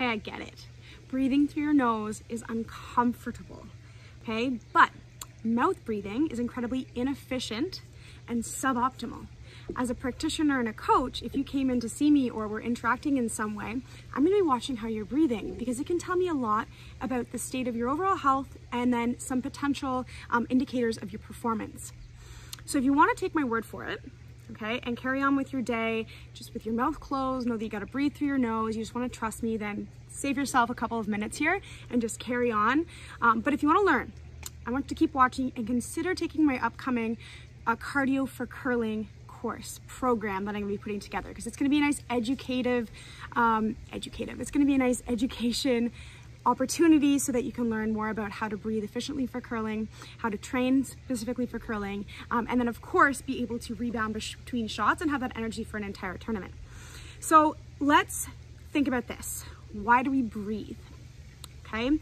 Okay, I get it. Breathing through your nose is uncomfortable, okay? But mouth breathing is incredibly inefficient and suboptimal. As a practitioner and a coach, if you came in to see me or were interacting in some way, I'm gonna be watching how you're breathing because it can tell me a lot about the state of your overall health and then some potential um, indicators of your performance. So if you wanna take my word for it, okay, and carry on with your day just with your mouth closed, know that you gotta breathe through your nose, you just wanna trust me, then save yourself a couple of minutes here and just carry on. Um, but if you wanna learn, I want you to keep watching and consider taking my upcoming uh, cardio for curling course program that I'm gonna be putting together because it's gonna be a nice educative, um, educative, it's gonna be a nice education opportunity so that you can learn more about how to breathe efficiently for curling, how to train specifically for curling, um, and then of course be able to rebound between shots and have that energy for an entire tournament. So let's think about this. Why do we breathe? Okay,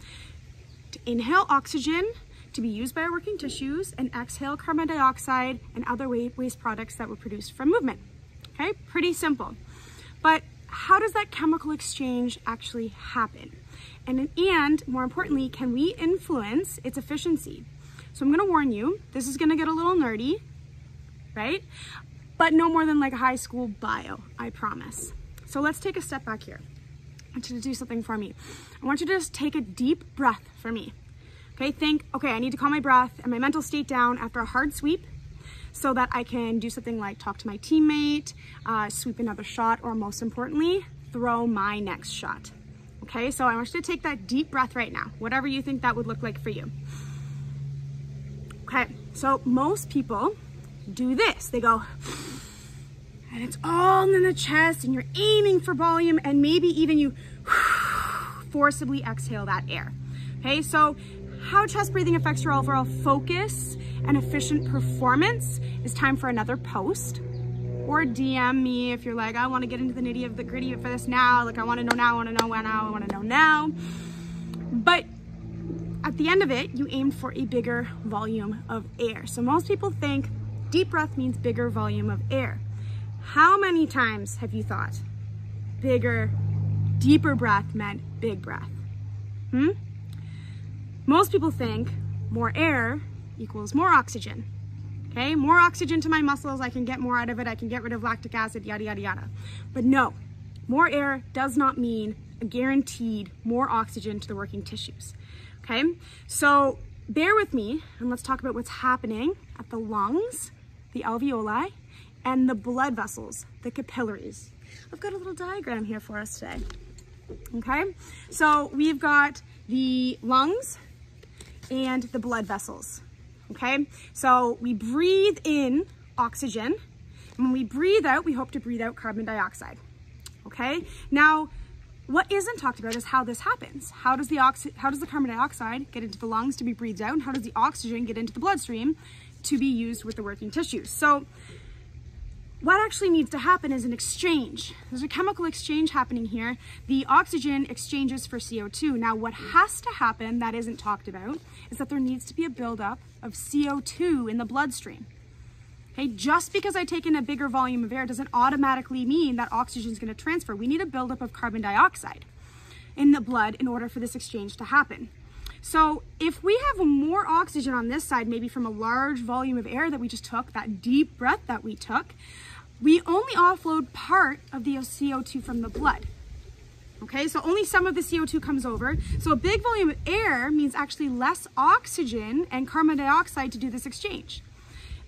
to inhale oxygen to be used by our working tissues and exhale carbon dioxide and other waste products that were produced from movement. Okay, pretty simple. But how does that chemical exchange actually happen? And, and more importantly, can we influence its efficiency? So I'm gonna warn you, this is gonna get a little nerdy, right? But no more than like a high school bio, I promise. So let's take a step back here. I want you to do something for me. I want you to just take a deep breath for me. Okay, think, okay, I need to calm my breath and my mental state down after a hard sweep so that I can do something like talk to my teammate, uh, sweep another shot, or most importantly, throw my next shot. Okay, so I want you to take that deep breath right now, whatever you think that would look like for you. Okay, so most people do this. They go, and it's all in the chest and you're aiming for volume and maybe even you forcibly exhale that air. Okay, so how chest breathing affects your overall focus and efficient performance is time for another post or DM me if you're like, I want to get into the nitty of the gritty for this now. Like, I want to know now, I want to know when now, I want to know now. But at the end of it, you aim for a bigger volume of air. So most people think deep breath means bigger volume of air. How many times have you thought bigger, deeper breath meant big breath? Hmm? Most people think more air equals more oxygen. Okay, more oxygen to my muscles, I can get more out of it, I can get rid of lactic acid, yada, yada, yada. But no, more air does not mean a guaranteed more oxygen to the working tissues. Okay, so bear with me and let's talk about what's happening at the lungs, the alveoli, and the blood vessels, the capillaries. I've got a little diagram here for us today. Okay, so we've got the lungs, and the blood vessels, okay? So we breathe in oxygen, and when we breathe out, we hope to breathe out carbon dioxide, okay? Now, what isn't talked about is how this happens. How does the oxy how does the carbon dioxide get into the lungs to be breathed out? And how does the oxygen get into the bloodstream to be used with the working tissues? So what actually needs to happen is an exchange. There's a chemical exchange happening here. The oxygen exchanges for CO2. Now, what has to happen that isn't talked about is that there needs to be a buildup of CO2 in the bloodstream. Okay, just because I take in a bigger volume of air doesn't automatically mean that oxygen is going to transfer. We need a buildup of carbon dioxide in the blood in order for this exchange to happen. So if we have more oxygen on this side, maybe from a large volume of air that we just took, that deep breath that we took, we only offload part of the CO2 from the blood. Okay, so only some of the CO2 comes over. So a big volume of air means actually less oxygen and carbon dioxide to do this exchange.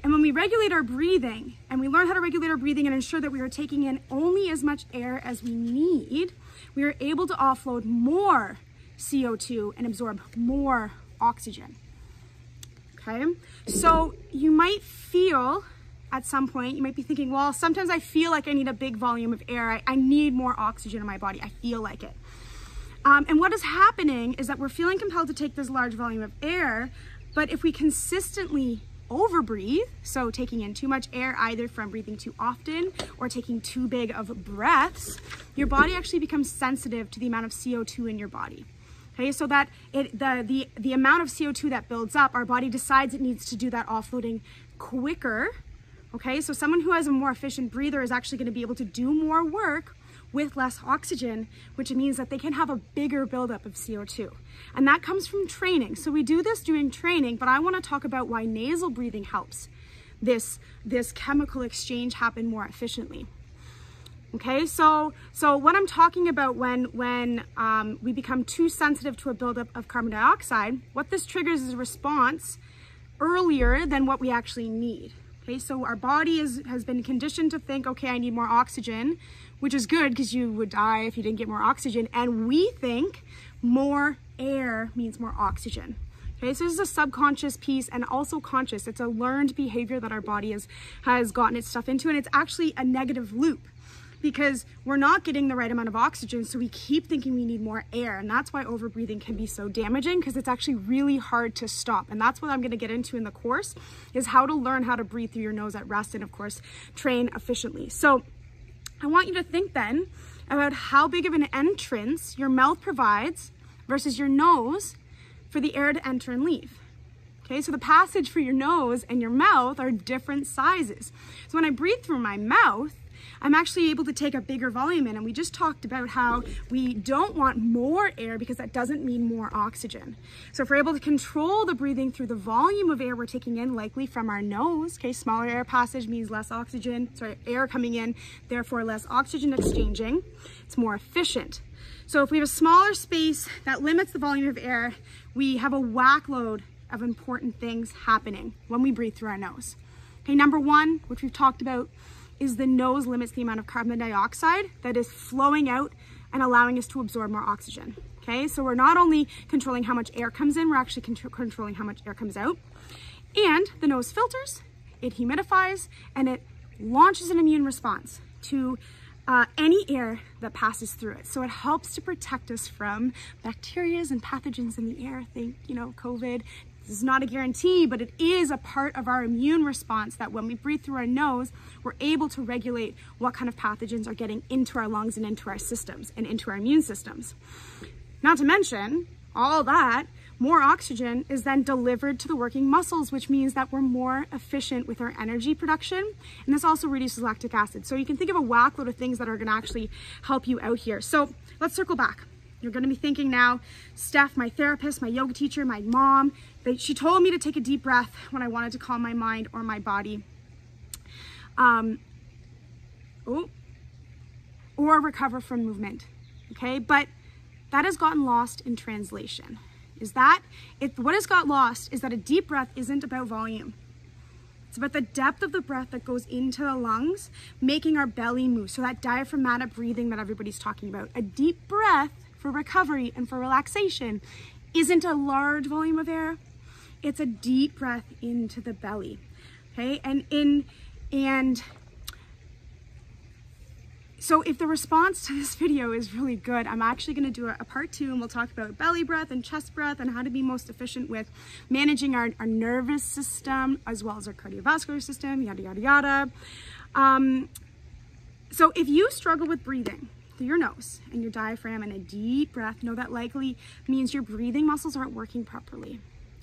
And when we regulate our breathing and we learn how to regulate our breathing and ensure that we are taking in only as much air as we need, we are able to offload more CO2 and absorb more oxygen. Okay, so you might feel at some point, you might be thinking, well, sometimes I feel like I need a big volume of air. I, I need more oxygen in my body. I feel like it. Um, and what is happening is that we're feeling compelled to take this large volume of air, but if we consistently overbreathe, so taking in too much air either from breathing too often or taking too big of breaths, your body actually becomes sensitive to the amount of CO2 in your body. Okay, so that it, the, the, the amount of CO2 that builds up, our body decides it needs to do that offloading quicker Okay, so someone who has a more efficient breather is actually gonna be able to do more work with less oxygen, which means that they can have a bigger buildup of CO2. And that comes from training. So we do this during training, but I wanna talk about why nasal breathing helps this, this chemical exchange happen more efficiently. Okay, so so what I'm talking about when when um, we become too sensitive to a buildup of carbon dioxide, what this triggers is a response earlier than what we actually need. Okay, so our body is, has been conditioned to think, okay, I need more oxygen, which is good because you would die if you didn't get more oxygen. And we think more air means more oxygen. Okay, so this is a subconscious piece and also conscious. It's a learned behavior that our body has, has gotten its stuff into, and it's actually a negative loop because we're not getting the right amount of oxygen. So we keep thinking we need more air. And that's why overbreathing can be so damaging because it's actually really hard to stop. And that's what I'm going to get into in the course is how to learn how to breathe through your nose at rest and of course train efficiently. So I want you to think then about how big of an entrance your mouth provides versus your nose for the air to enter and leave. Okay, so the passage for your nose and your mouth are different sizes. So when I breathe through my mouth, I'm actually able to take a bigger volume in. And we just talked about how we don't want more air because that doesn't mean more oxygen. So if we're able to control the breathing through the volume of air we're taking in, likely from our nose, okay, smaller air passage means less oxygen, sorry, air coming in, therefore less oxygen exchanging. It's more efficient. So if we have a smaller space that limits the volume of air, we have a whack load of important things happening when we breathe through our nose. Okay, number one, which we've talked about, is the nose limits the amount of carbon dioxide that is flowing out and allowing us to absorb more oxygen. Okay, so we're not only controlling how much air comes in, we're actually controlling how much air comes out. And the nose filters, it humidifies, and it launches an immune response to uh, any air that passes through it. So it helps to protect us from bacteria and pathogens in the air. Think, you know, COVID, this is not a guarantee, but it is a part of our immune response that when we breathe through our nose, we're able to regulate what kind of pathogens are getting into our lungs and into our systems and into our immune systems. Not to mention, all that, more oxygen is then delivered to the working muscles, which means that we're more efficient with our energy production. And this also reduces lactic acid. So you can think of a whack load of things that are gonna actually help you out here. So let's circle back. You're gonna be thinking now, Steph, my therapist, my yoga teacher, my mom, they, she told me to take a deep breath when I wanted to calm my mind or my body. Um, oh, or recover from movement, okay? But that has gotten lost in translation. Is that, it, what has got lost is that a deep breath isn't about volume. It's about the depth of the breath that goes into the lungs, making our belly move. So that diaphragmatic breathing that everybody's talking about. A deep breath for recovery and for relaxation isn't a large volume of air. It's a deep breath into the belly. Okay, and in and so if the response to this video is really good, I'm actually gonna do a, part two and we'll talk about belly breath and chest breath and how to be most efficient with managing our, our nervous system as well as our cardiovascular system, yada, yada, yada. Um, so if you struggle with breathing, through your nose and your diaphragm and a deep breath, know that likely means your breathing muscles aren't working properly.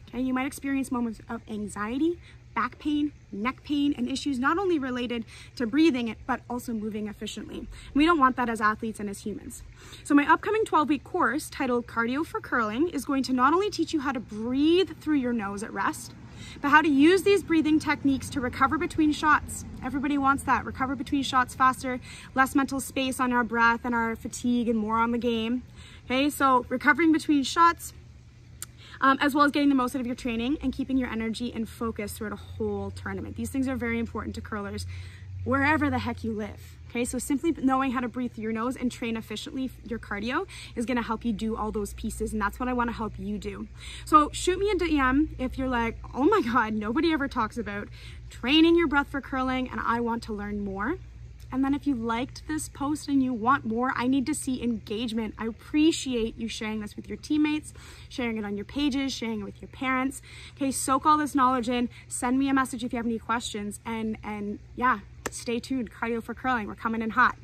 Okay, you might experience moments of anxiety, back pain, neck pain, and issues not only related to breathing, but also moving efficiently. We don't want that as athletes and as humans. So my upcoming 12-week course titled Cardio for Curling is going to not only teach you how to breathe through your nose at rest, but how to use these breathing techniques to recover between shots. Everybody wants that, recover between shots faster, less mental space on our breath and our fatigue and more on the game. Okay, so recovering between shots, um, as well as getting the most out of your training and keeping your energy and focus throughout a whole tournament. These things are very important to curlers wherever the heck you live. Okay, so simply knowing how to breathe through your nose and train efficiently your cardio is gonna help you do all those pieces, and that's what I wanna help you do. So shoot me a DM if you're like, oh my God, nobody ever talks about training your breath for curling, and I want to learn more. And then if you liked this post and you want more, I need to see engagement. I appreciate you sharing this with your teammates, sharing it on your pages, sharing it with your parents. Okay, soak all this knowledge in, send me a message if you have any questions, and, and yeah, stay tuned. Cardio for curling, we're coming in hot.